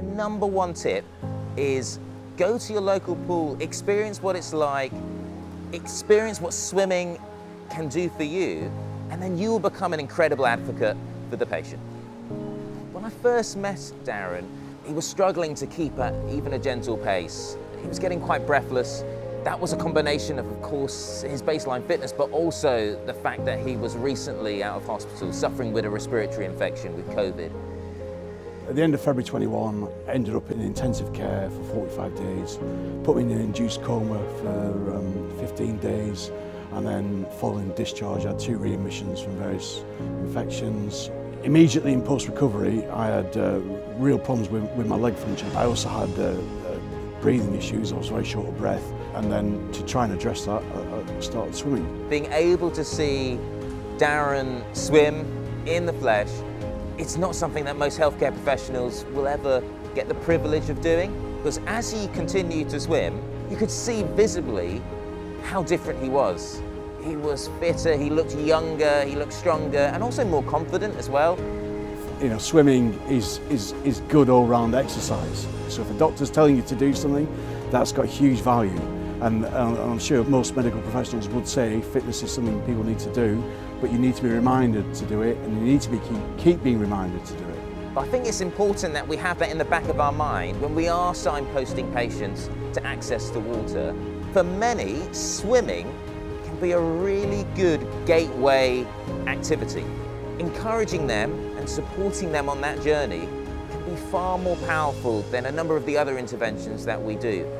number one tip is go to your local pool, experience what it's like, experience what swimming can do for you, and then you will become an incredible advocate for the patient. When I first met Darren, he was struggling to keep at even a gentle pace. He was getting quite breathless. That was a combination of, of course, his baseline fitness, but also the fact that he was recently out of hospital suffering with a respiratory infection with COVID. At the end of February 21, I ended up in intensive care for 45 days, put me in an induced coma for um, 15 days, and then following discharge I had two readmissions from various infections. Immediately in post-recovery I had uh, real problems with, with my leg function. I also had uh, uh, breathing issues, I was very short of breath and then to try and address that I, I started swimming. Being able to see Darren swim in the flesh, it's not something that most healthcare professionals will ever get the privilege of doing because as he continued to swim, you could see visibly how different he was. He was fitter, he looked younger, he looked stronger, and also more confident as well. You know, swimming is, is, is good all-round exercise. So if a doctor's telling you to do something, that's got huge value. And, and I'm sure most medical professionals would say fitness is something people need to do, but you need to be reminded to do it, and you need to be keep, keep being reminded to do it. I think it's important that we have that in the back of our mind when we are signposting patients to access the water. For many, swimming can be a really good gateway activity. Encouraging them and supporting them on that journey can be far more powerful than a number of the other interventions that we do.